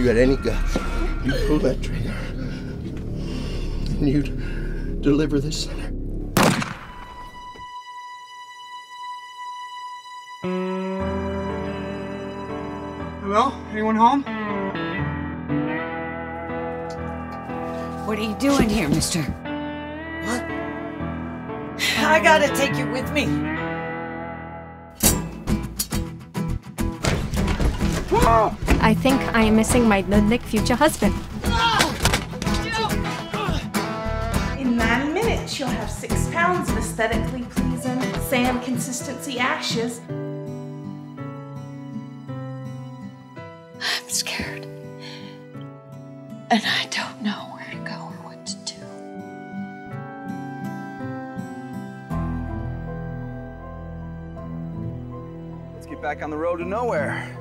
you had any guts, you'd pull that trigger. And you'd deliver this center. Hello? Anyone home? What are you doing here, mister? What? I gotta take you with me. I think I am missing my Ludnik future husband. In nine minutes, you'll have six pounds of aesthetically pleasing sand consistency ashes. I'm scared. And I don't know where to go or what to do. Let's get back on the road to nowhere.